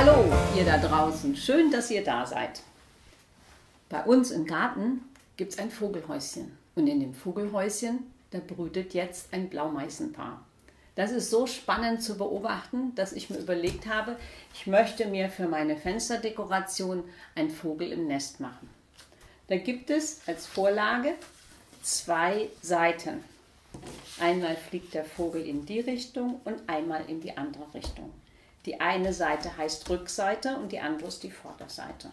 Hallo, ihr da draußen. Schön, dass ihr da seid. Bei uns im Garten gibt es ein Vogelhäuschen. Und in dem Vogelhäuschen, da brütet jetzt ein Blaumeißenpaar. Das ist so spannend zu beobachten, dass ich mir überlegt habe, ich möchte mir für meine Fensterdekoration ein Vogel im Nest machen. Da gibt es als Vorlage zwei Seiten. Einmal fliegt der Vogel in die Richtung und einmal in die andere Richtung. Die eine Seite heißt Rückseite und die andere ist die Vorderseite.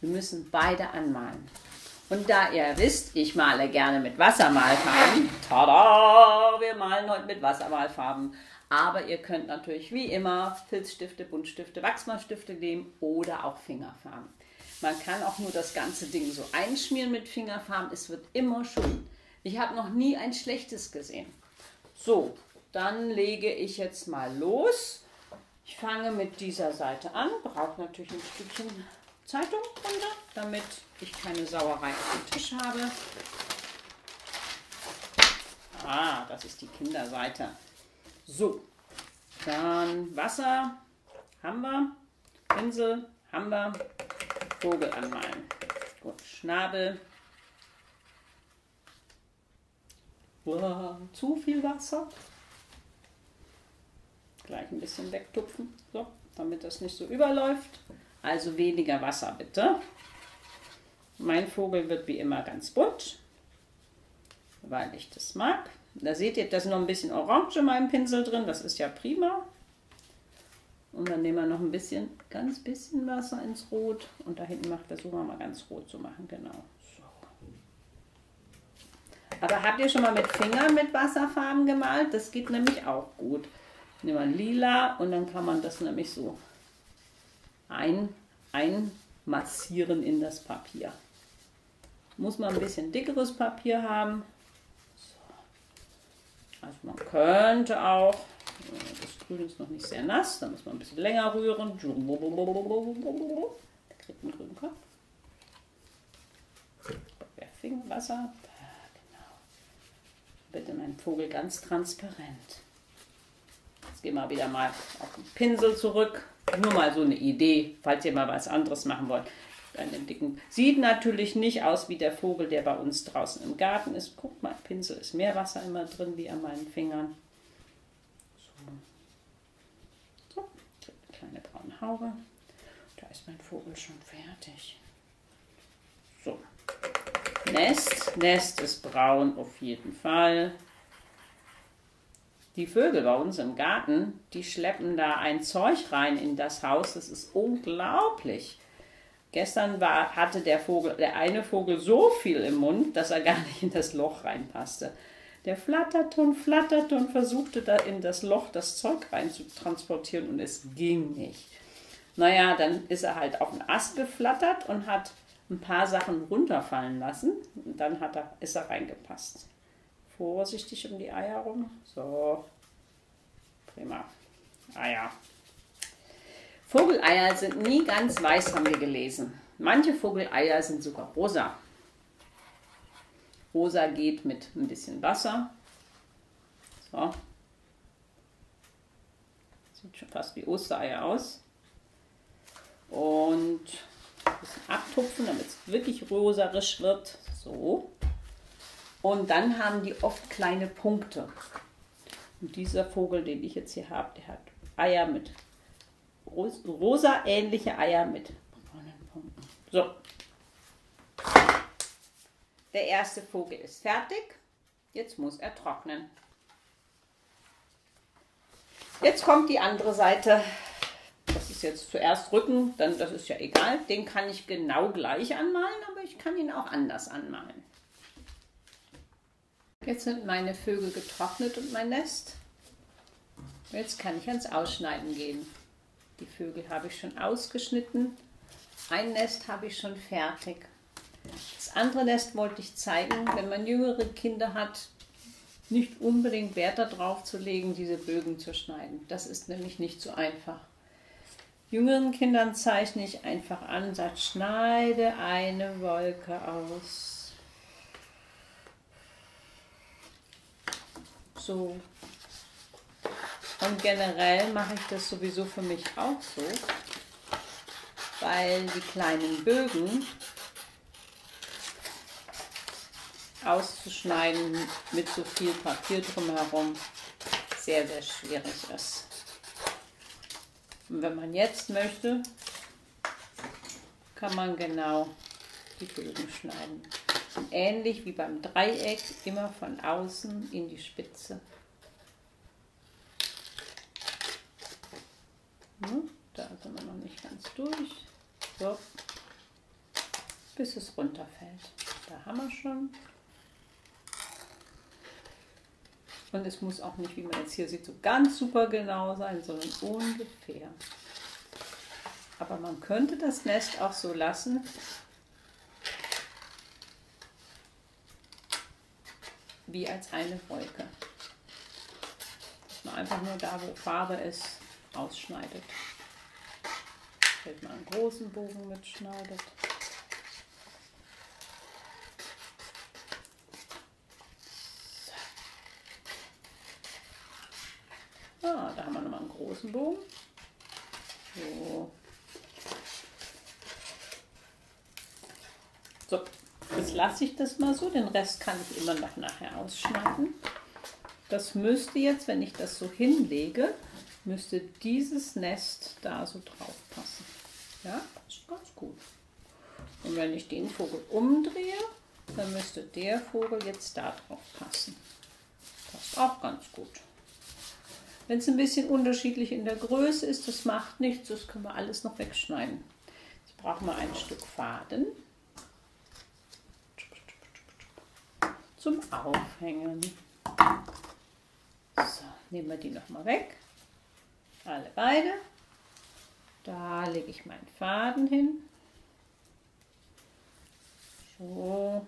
Wir müssen beide anmalen. Und da ihr wisst, ich male gerne mit Wassermalfarben, tada, wir malen heute mit Wassermalfarben. Aber ihr könnt natürlich wie immer Filzstifte, Buntstifte, Wachsmalstifte nehmen oder auch Fingerfarben. Man kann auch nur das ganze Ding so einschmieren mit Fingerfarben. Es wird immer schön. Ich habe noch nie ein schlechtes gesehen. So, dann lege ich jetzt mal los. Ich fange mit dieser Seite an. Brauche natürlich ein Stückchen Zeitung runter, damit ich keine Sauerei auf dem Tisch habe. Ah, das ist die Kinderseite. So, dann Wasser haben wir, Pinsel haben wir, Vogel anmalen. Gut, Schnabel. Wow, zu viel Wasser. Gleich ein bisschen wegtupfen, so, damit das nicht so überläuft. Also weniger Wasser bitte. Mein Vogel wird wie immer ganz bunt, weil ich das mag. Da seht ihr, da ist noch ein bisschen Orange in meinem Pinsel drin, das ist ja prima. Und dann nehmen wir noch ein bisschen, ganz bisschen Wasser ins Rot. Und da hinten macht, versuchen wir mal ganz rot zu machen, genau. Aber habt ihr schon mal mit Fingern mit Wasserfarben gemalt? Das geht nämlich auch gut. Nehmen wir lila und dann kann man das nämlich so ein, einmassieren in das Papier. Muss man ein bisschen dickeres Papier haben. So. Also man könnte auch, das Grün ist noch nicht sehr nass, da muss man ein bisschen länger rühren. Der kriegt einen grünen Kopf. Finger, Wasser. Genau. Bitte mein Vogel ganz transparent. Jetzt gehen wir wieder mal auf den Pinsel zurück. Nur mal so eine Idee, falls ihr mal was anderes machen wollt. Sieht natürlich nicht aus wie der Vogel, der bei uns draußen im Garten ist. Guckt mal, Pinsel ist mehr Wasser immer drin wie an meinen Fingern. So, so eine kleine braune Haube. Da ist mein Vogel schon fertig. So. Nest. Nest ist braun auf jeden Fall. Die Vögel bei uns im Garten, die schleppen da ein Zeug rein in das Haus. Das ist unglaublich. Gestern war, hatte der Vogel, der eine Vogel so viel im Mund, dass er gar nicht in das Loch reinpasste. Der flatterte und flatterte und versuchte da in das Loch das Zeug rein zu transportieren und es ging nicht. Naja, dann ist er halt auf den Ast geflattert und hat ein paar Sachen runterfallen lassen. Und dann hat er, ist er reingepasst vorsichtig um die Eier rum. So, prima. Eier. Vogeleier sind nie ganz weiß, haben wir gelesen. Manche Vogeleier sind sogar rosa. Rosa geht mit ein bisschen Wasser. So. Sieht schon fast wie Ostereier aus. Und ein bisschen abtupfen, damit es wirklich rosarisch wird. So. Und dann haben die oft kleine Punkte. Und dieser Vogel, den ich jetzt hier habe, der hat Eier mit rosa ähnliche Eier mit braunen Punkten. So. Der erste Vogel ist fertig. Jetzt muss er trocknen. Jetzt kommt die andere Seite. Das ist jetzt zuerst Rücken, dann das ist ja egal. Den kann ich genau gleich anmalen, aber ich kann ihn auch anders anmalen. Jetzt sind meine Vögel getrocknet und mein Nest. Jetzt kann ich ans Ausschneiden gehen. Die Vögel habe ich schon ausgeschnitten. Ein Nest habe ich schon fertig. Das andere Nest wollte ich zeigen, wenn man jüngere Kinder hat, nicht unbedingt Wert darauf zu legen, diese Bögen zu schneiden. Das ist nämlich nicht so einfach. Jüngeren Kindern zeichne ich einfach an, sagt, schneide eine Wolke aus. So. Und generell mache ich das sowieso für mich auch so. weil die kleinen Bögen auszuschneiden mit so viel Papier drumherum sehr, sehr schwierig ist. Und wenn man jetzt möchte, kann man genau die Bögen schneiden. Ähnlich wie beim Dreieck, immer von außen in die Spitze. Hm, da sind wir noch nicht ganz durch. So, bis es runterfällt. Da haben wir schon. Und es muss auch nicht, wie man jetzt hier sieht, so ganz super genau sein, sondern ungefähr. Aber man könnte das Nest auch so lassen, wie als eine Wolke. Dass man einfach nur da, wo Farbe ist, ausschneidet. Vielleicht mal einen großen Bogen mitschneidet. Ah, da haben wir nochmal einen großen Bogen. So. So, jetzt lasse ich das mal so. Den Rest kann ich immer noch nachher ausschneiden. Das müsste jetzt, wenn ich das so hinlege, müsste dieses Nest da so drauf passen. Ja, ist ganz gut. Und wenn ich den Vogel umdrehe, dann müsste der Vogel jetzt da drauf passen. Passt auch ganz gut. Wenn es ein bisschen unterschiedlich in der Größe ist, das macht nichts, das können wir alles noch wegschneiden. Jetzt brauchen wir ein Stück Faden zum Aufhängen. So, nehmen wir die nochmal weg. Alle beide. Da lege ich meinen Faden hin. So.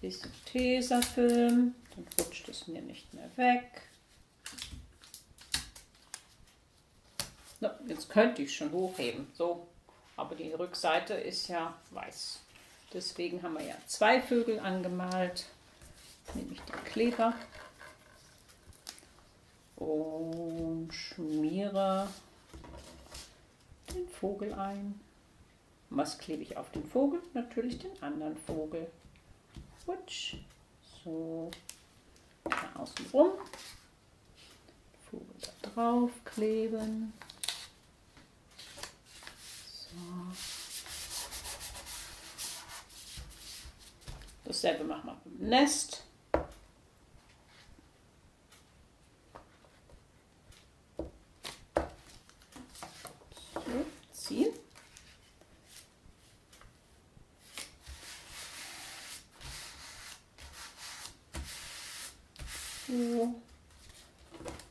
Bisschen Tesafilm, dann rutscht es mir nicht mehr weg. So, jetzt könnte ich schon hochheben. So, aber die Rückseite ist ja weiß. Deswegen haben wir ja zwei Vögel angemalt. Nehme ich den Kleber und schmiere den Vogel ein. was klebe ich auf den Vogel? Natürlich den anderen Vogel. Rutsch. So. Da außen rum. Vogel da drauf kleben. So. Dasselbe machen wir beim Nest. ziehen. So.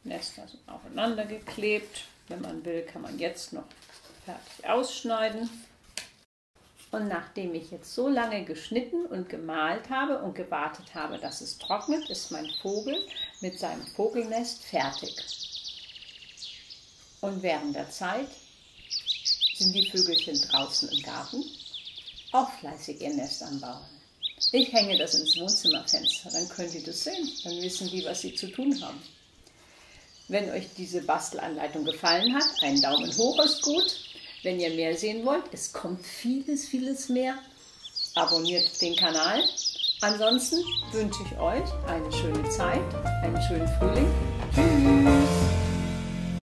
Nester sind aufeinander geklebt. Wenn man will, kann man jetzt noch fertig ausschneiden. Und nachdem ich jetzt so lange geschnitten und gemalt habe und gewartet habe, dass es trocknet, ist mein Vogel mit seinem Vogelnest fertig. Und während der Zeit sind die Vögelchen draußen im Garten auch fleißig ihr Nest anbauen. Ich hänge das ins Wohnzimmerfenster, dann könnt ihr das sehen, dann wissen die, was sie zu tun haben. Wenn euch diese Bastelanleitung gefallen hat, ein Daumen hoch ist gut. Wenn ihr mehr sehen wollt, es kommt vieles, vieles mehr. Abonniert den Kanal. Ansonsten wünsche ich euch eine schöne Zeit, einen schönen Frühling